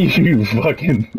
you fucking.